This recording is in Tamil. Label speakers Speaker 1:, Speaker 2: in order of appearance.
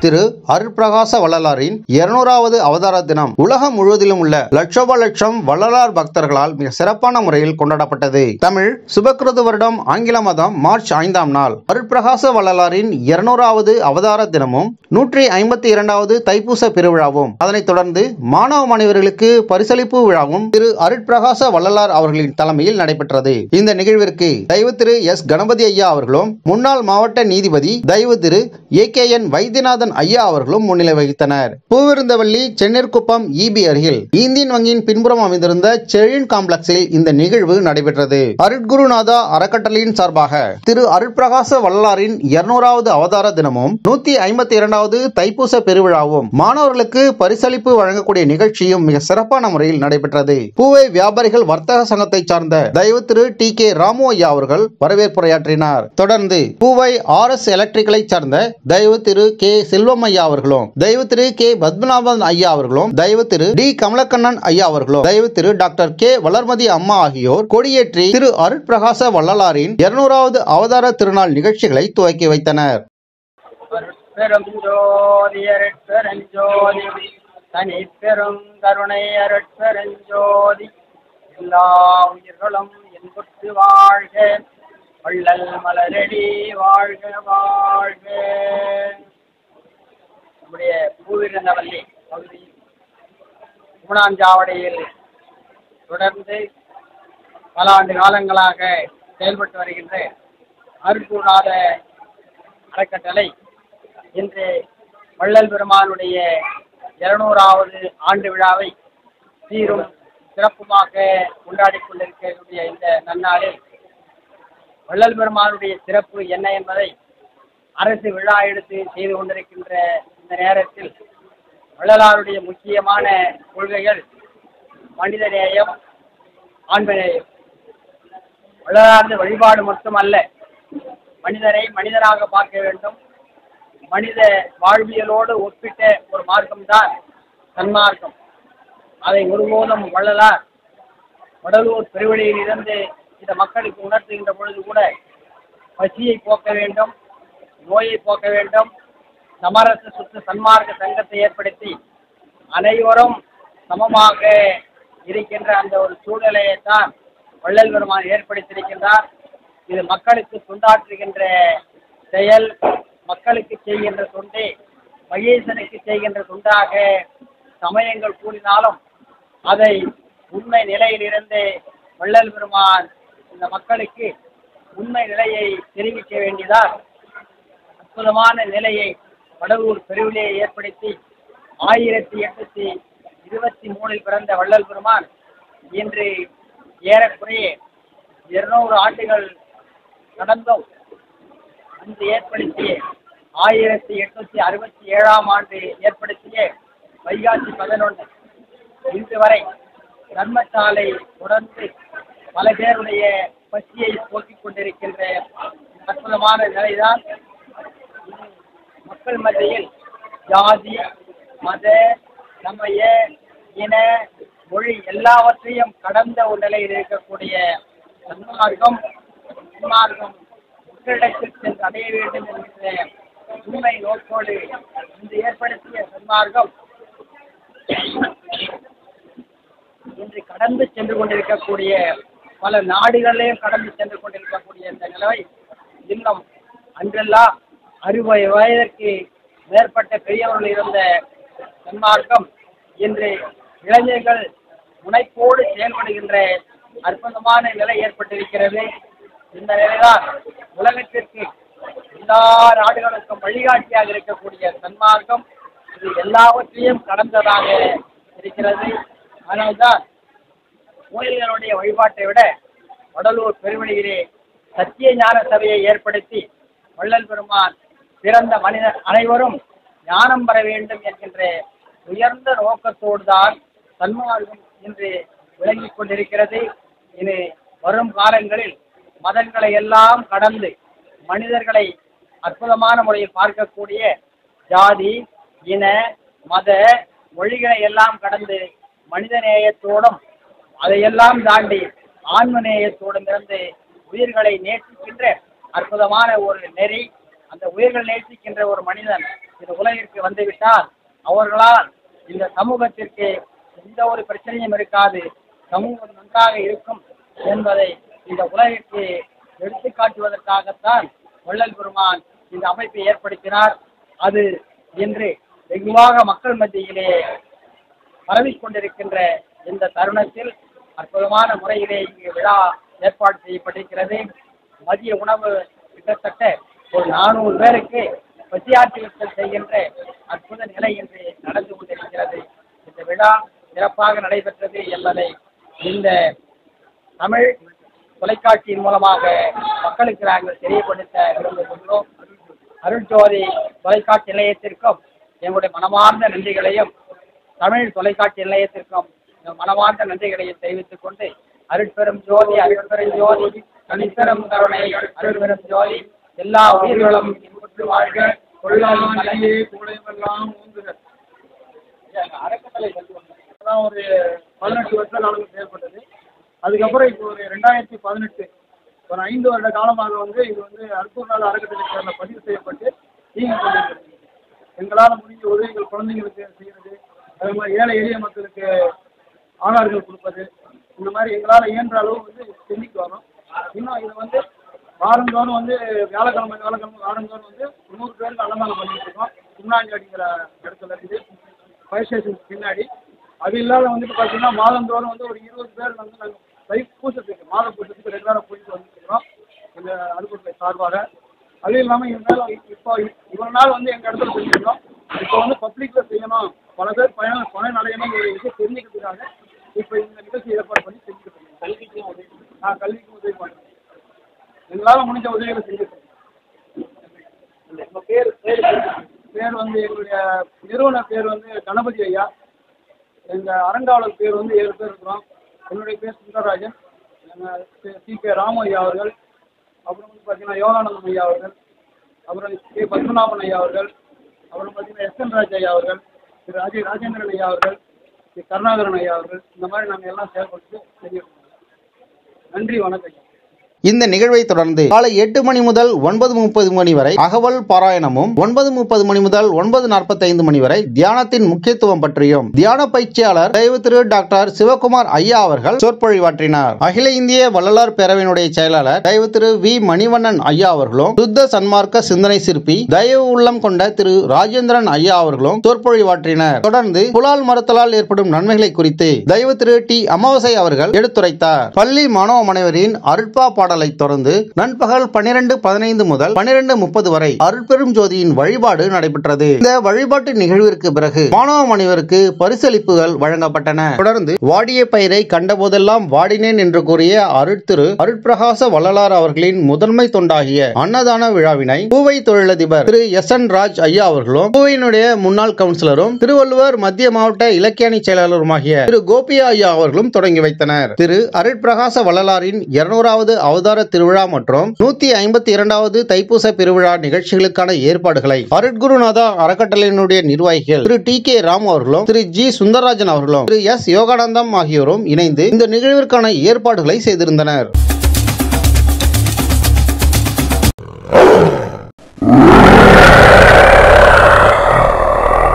Speaker 1: திரு அருட்பிரகாச வள்ளலாரின் இருநூறாவது அவதார தினம். உலகம் முழுவதிலும் உள்ள லட்சோப லட்சம் வள்ளலார் பக்தர்களால் மிக சிறப்பான முறையில் கொண்டாடப்பட்டது. தமிழ் சுபக்கிருது வருடம் ஆங்கில மாதம் மார்ச் ஐந்தாம் நாள். அருட்பிரகாச வள்ளலாரின் இருநூறாவது அவதார தினமும் நூற்றி ஐம்பத்தி இரண்டாவது தைப்பூச பெருவிழாவும் அதனைத் தொடர்ந்து மாணவ மாணவர்களுக்கு பரிசளிப்பு விழாவும் திரு அருட்பிரகாச வள்ளலார் அவர்களின் தலைமையில் நடைபெற்றது. இந்த நிகழ்விற்கு தெய்வ திரு எஸ். கணபதி ஐயா அவர்களும் முன்னாள் மாவட்ட நீதிபதி தெய்வ திரு ஏ. கே. என். வைத்தியநாதன் ஐயா அவர்களும் முன்னிலை வகித்தனர். பூவிருந்தவள்ளி சென்னிற்குப்பம் இபி அருகில் இந்தியன் வங்கியின் பின்புறம் அமைந்திருந்த செழின் காம்ப்ளெக்ஸில் இந்த நிகழ்வு நடைபெற்றது. அருட்குருநாதா அறக்கட்டளையின் சார்பாக திரு அருட்பிரகாச வள்ளலாரின் இருநூறாவது அவதார தினமும் நூத்தி ஐம்பத்தி இரண்டாவது தைப்பூச பெருவிழாவும் மாணவர்களுக்கு பரிசளிப்பு வழங்கக்கூடிய நிகழ்ச்சியும் மிக சிறப்பான முறையில் நடைபெற்றது. பூவை வியாபாரிகள் வர்த்தக சங்கத்தை சார்ந்த தயவு திரு டி கே ராமு ஐயா அவர்கள் வரவேற்புரையாற்றினார். தொடர்ந்து பூவை ஆர் எஸ் எலக்ட்ரிக்கலை சார்ந்த தயவு திரு கே செல்வம் ஐயா அவர்களும் தெய்வ திரு கே பத்மநாபன் ஐயா அவர்களும் தெய்வ திரு டி கமலக்கண்ணன் ஐயா அவர்களும் தெய்வ திரு டாக்டர் கே வளர்மதி அம்மா ஆகியோர் கொடியேற்றி திரு அருட்பிரகாச வள்ளலாரின் இருநூறாவது அவதார திருநாள் நிகழ்ச்சிகளை துவக்கி வைத்தனர்.
Speaker 2: அருட்பெரும் தனி பெரும் கருணை அருட்பெருஞ்சோதி எல்லா உயிர்களும் என்புற்று வாழ்க. வள்ளல் மலரடி வாழ்க வாழ்க. நம்முடைய பூவிருந்தவல்லி பகுதியில் ஊனாஞ்சாவடியில் தொடர்ந்து பல ஆண்டு காலங்களாக செயல்பட்டு வருகின்ற அருட்குருநாத அறக்கட்டளை இன்று வள்ளல் பெருமானுடைய இருநூறாவது ஆண்டு விழாவை சீரும் சிறப்புமாக கொண்டாடி கொண்டிருக்கக்கூடிய இந்த நன்னாளில் வள்ளல் பெருமானுடைய சிறப்பு என்ன என்பதை அரசு விழா எடுத்து செய்து கொண்டிருக்கின்ற இந்த நேரத்தில் வள்ளலாருடைய முக்கியமான கொள்கைகள் மனிதநேயம் ஆண்மநேயம். வள்ளலாரது வழிபாடு மட்டுமல்ல மனிதரை மனிதராக பார்க்க வேண்டும். மனித வாழ்வியலோடு ஒப்பிட்ட ஒரு மார்க்கம்தான் சன்மார்க்கம் அதை ஒருபோதும் வள்ளலார் வடலூர் பெருவழியில் இருந்து இந்த மக்களுக்கு உணர்த்துகின்ற பொழுது கூட பசியை போக்க வேண்டும் நோயை போக்க வேண்டும் சமரச சுற்று சன்மார்க்க சங்கத்தை ஏற்படுத்தி அனைவரும் சமமாக இருக்கின்ற அந்த ஒரு சூழ்நிலையை தான் வள்ளல் பெருமான் ஏற்படுத்தியிருக்கின்றார். இது மக்களுக்கு தொண்டாற்றுகின்ற செயல் மக்களுக்கு செய்கின்ற தொண்டே மகேசனுக்கு செய்கின்ற தொண்டாக சமயங்கள் கூடினாலும் அதை உண்மை நிலையிலிருந்து வள்ளல் பெருமான் இந்த மக்களுக்கு உண்மை நிலையை தெரிவிக்க வேண்டியதால் அற்புதமான நிலையை வடலூர் பெருவிலையை ஏற்படுத்தி ஆயிரத்தி எட்நூத்தி இருபத்தி மூணில் பிறந்த வள்ளல் பெருமான் இன்று ஏறக்குறைய இருநூறு ஆண்டுகள் கடந்தும் அன்று ஏற்படுத்திய ஆயிரத்தி எட்நூத்தி அறுபத்தி ஏழாம் ஆண்டு ஏற்படுத்திய வைகாசி பதினொன்று. இன்று வரை தர்மசாலை தொடர்ந்து பல பேருடைய பசியை போக்கிக் கொண்டிருக்கின்ற அற்புதமான நிலைதான். மக்கள் மத்தியில் ஜாதி மத சமய இன மொழி எல்லாவற்றையும் கடந்த ஒரு நிலையில் இருக்கக்கூடிய சன்மார்க்கம் சன்மார்க்கம் மக்களிடத்தில் சென்று அடைய வேண்டும் என்கிற உண்மை நோக்கோடு இன்று ஏற்படுத்திய சன்மார்க்கம் இன்று கடந்து சென்று கொண்டிருக்கக்கூடிய பல நாடுகளையும் கடந்து சென்று கொண்டிருக்கக்கூடிய இந்த நிலவை இன்னும் அன்றெல்லாம் அறுபது வயதிற்கு மேற்பட்ட பெரியவர்கள் இருந்த சன்மார்க்கம் இன்று இளைஞர்கள் முனைப்போடு செயல்படுகின்ற அற்புதமான நிலை ஏற்பட்டிருக்கிறது. இந்த நிலைதான் உலகத்திற்கு எல்லா நாடுகளுக்கும் வழிகாட்டியாக இருக்கக்கூடிய சன்மார்க்கம் இது எல்லாவற்றையும் கடந்ததாக இருக்கிறது. அதனால்தான் கோயில்களுடைய வழிபாட்டை விட வடலூர் பெருவழியிலே சத்திய ஞான சபையை ஏற்படுத்தி வள்ளல் பெருமான் பிறந்த மனிதர் அனைவரும் ஞானம் பெற வேண்டும் என்கின்ற உயர்ந்த நோக்கத்தோடு தான் சன்மார்க்கம் இன்று விளங்கிக் கொண்டிருக்கிறது. இது வரும் காலங்களில் மதங்களை எல்லாம் கடந்து மனிதர்களை அற்புதமான முறையில் பார்க்கக்கூடிய ஜாதி இன மத மொழிகளை எல்லாம் கடந்து மனித நேயத்தோடும் அதையெல்லாம் தாண்டி ஆன்ம நேயத்தோடும் இருந்து உயிர்களை நேசிக்கின்ற அற்புதமான ஒரு நெறி. அந்த உயிர்கள் நேசிக்கின்ற ஒரு மனிதன் இந்த உலகிற்கு வந்துவிட்டால் அவர்களால் இந்த சமூகத்திற்கு எந்த ஒரு பிரச்சனையும் இருக்காது. சமூகம் நன்றாக இருக்கும் என்பதை இந்த உலகிற்கு எடுத்து காட்டுவதற்காகத்தான் வள்ளல் பெருமான் இந்த அமைப்பை ஏற்படுத்தினார். அது இன்று வெகுவாக மக்கள் மத்தியிலே பரவிக் கொண்டிருக்கின்ற இந்த தருணத்தில் அற்புதமான முறையிலே இங்கு விழா ஏற்பாடு செய்யப்பட்டிருக்கிறது. மதிய உணவு கிட்டத்தட்ட ஒரு நானூறு பேருக்கு பசியாற்றுவித்தல் செய்கின்ற அற்புத நிலை இன்று நடந்து கொண்டிருக்கிறது. இந்த விழா சிறப்பாக நடைபெற்றது என்பதை இந்த தமிழ் தொலைக்காட்சியின் மூலமாக மக்களுக்கு நாங்கள் தெரியப்படுத்த விரும்புகின்றோம். அருள்ஜோதி தொலைக்காட்சி நிலையத்திற்கும் எங்களுடைய மனமார்ந்த நன்றிகளையும் தமிழ் தொலைக்காட்சி நிலையத்திற்கும் மனமார்ந்த நன்றிகளையும் தெரிவித்துக் கொண்டு அருட்பெரும் ஜோதி அருட்பெரும் ஜோதி தனிப்பெரும் கருணை அருட்பெரும் ஜோதி எல்லா உயிர்களும் இன்புற்று வாழ்க. கொள்ளாமல்
Speaker 3: கொள்ளாமையே கூடையெல்லாம் ஊந்துக
Speaker 2: அறக்கட்டளை பற்றி ஒன்று.
Speaker 3: அதான் ஒரு பதினெட்டு வருஷ காலம் செயல்பட்டது. அதுக்கப்புறம் இப்போ ஒரு ரெண்டாயிரத்தி பதினெட்டு ஒரு ஐந்து வருட காலமாக வந்து இது வந்து அற்புத நாள் அறக்கட்டளை சேர்ந்த பதிவு செய்யப்பட்டு நீங்கள் எங்களால் முடிஞ்ச உதவிகள் குழந்தைங்களுக்கு செய்கிறது அதே மாதிரி ஏழை எளிய மக்களுக்கு ஆதார்கள் கொடுப்பது இந்த மாதிரி எங்களால் இயன்ற அளவு வந்து செஞ்சுட்டு வரோம். இன்னும் இது வந்து வாரந்தோறும் வந்து வியாழக்கிழமை வியாழக்கிழமை வாரந்தோறும் வந்து நூறு பேருக்கு அன்னதானம் பண்ணிட்டு இருக்கோம். சுண்ணாஞ்சாடிங்கிற இடத்துல இருந்து ஃபயர் ஸ்டேஷனுக்கு பின்னாடி. அது இல்லாத வந்துட்டு பார்த்தீங்கன்னா மாதந்தோறும் வந்து ஒரு இருபது பேர் வந்து நாங்கள் தை பூசத்துக்கு மாத பூசத்துக்கு ரெகுலராக போயிட்டு வந்துட்டு இருக்கிறோம் எங்கள் அறுபடை சார்பாக. அது இல்லாமல் இருந்தாலும் இப்போ இவ்வளோ நாள் வந்து எங்கள் இடத்துல செஞ்சுருந்தோம் இப்போ வந்து பப்ளிக்கில் செய்யணும். பல பேர் பயணம் அடையணும் ஒரு விஷயம் தெரிஞ்சுக்கிறதுக்காக இப்போ இந்த நிகழ்ச்சி ஏற்பாடு பண்ணி செஞ்சுட்டு இருக்கோம். கல்விக்கும் உதவி. ஆ கல்விக்கும் உதவி. எங்களால் முடிஞ்ச உதவிகளை செஞ்சுருக்கோம்
Speaker 2: உங்க பேர் பேர்
Speaker 3: பேர் வந்து எங்களுடைய நிறுவனர் பேர் வந்து கணபதி ஐயா. எங்கள் அறங்காவலர் பேர் வந்து ஏழு பேர் இருக்கிறோம். என்னுடைய பேர் சுந்தரராஜன். சி. கே. ராமு ஐயா அவர்கள். அப்புறம் வந்து பார்த்தீங்கன்னா யோகானந்தம் ஐயா அவர்கள். அப்புறம் கே. பத்மநாபன் ஐயா அவர்கள். அப்புறம் பார்த்தீங்கன்னா எஸ். என். ராஜ் ஐயா அவர்கள். திரு. ராஜே ராஜேந்திரன் ஐயா அவர்கள். திரு. கருணாகரன் ஐயா அவர்கள். இந்த மாதிரி நாங்கள் எல்லாம் செயல்பட்டு தெரியும் நன்றி வணக்கம் ஐயா.
Speaker 1: இந்த நிகழ்வை தொடர்ந்து காலை எட்டு மணி முதல் ஒன்பது முப்பது மணி வரை அகவல் பாராயணமும் ஒன்பது முப்பது மணி முதல் ஒன்பது நாற்பத்தி ஐந்து மணி வரை தியானத்தின் முக்கியத்துவம் பற்றியும் தியான பயிற்சியாளர் தயவு திரு டாக்டர் சிவகுமார் ஐயா அவர்கள் சொற்பொழிவாற்றினார். அகில இந்திய வள்ளலார் பேரவையினுடைய செயலாளர் தயவு திரு வி மணிவண்ணன் ஐயா அவர்களும் சுத்த சன்மார்க்க சிந்தனை சிற்பி தயவு உள்ளம் கொண்ட திரு ராஜேந்திரன் ஐயா அவர்களும் சொற்பொழிவாற்றினர். தொடர்ந்து புலால் மரத்தலால் ஏற்படும் நன்மைகளை குறித்து தயவு திரு டி அமாவாசை அவர்கள் எடுத்துரைத்தார். பள்ளி மாணவ மாணவரின் அருட்பா பாடலை தொடர்ந்து நண்பகல் பனிரெண்டு பதினைந்து முதல் பனிரெண்டு முப்பது வரை அருட்பெரும் ஜோதியின் வழிபாடு நடைபெற்றது. இந்த வழிபாட்டு நிகழ்விற்கு பிறகு மாணவ மாணவருக்கு பரிசளிப்புகள் வழங்கப்பட்டன. தொடர்ந்து வாடிய பயிரை கண்டபோதெல்லாம் வாடினேன் என்று கூறிய அருட்திரு அருட்பிரகாச வள்ளலார் அவர்களின் முதன்மை தொண்டாகிய அன்னதான விழாவினை பூவை தொழிலதிபர் திரு எஸ் என் ராஜ் ஐயா அவர்களும் பூவையினுடைய முன்னாள் கவுன்சிலரும் திருவள்ளுவர் மத்திய மாவட்ட இலக்கியணி செயலாளருமாகிய திரு கோபியா ஐயா அவர்களும் தொடங்கி வைத்தனர். திரு அருட்பிரகாச வள்ளலாரின் இருநூறாவது அவதார திருவிழா மற்றும் நூத்தி ஐம்பத்தி இரண்டாவது தைப்பூச பெருவிழா நிகழ்ச்சிகளுக்கான ஏற்பாடுகளை அருட்குருநாதா அறக்கட்டளையினுடைய நிர்வாகிகள் திரு டி கே ராம் அவர்களும் திரு ஜி சுந்தரராஜன் அவர்களும் திரு எஸ் யோகானந்தம் ஆகியோரும் இணைந்து இந்த நிகழ்விற்கான ஏற்பாடுகளை செய்திருந்தனர்.